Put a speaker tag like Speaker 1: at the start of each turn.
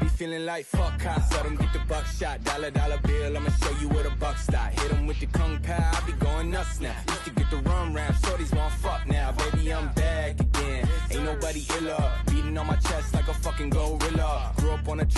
Speaker 1: Be feeling like fuck cops. Let them get the buckshot, dollar dollar bill. I'ma show you where the buck stop. Hit 'em with the kung pao, I be going nuts now. Used to get the rum rap, shorties want fuck now. Baby, I'm back again. Ain't nobody iller. Beating on my chest like a fucking gorilla. Grew up on a track.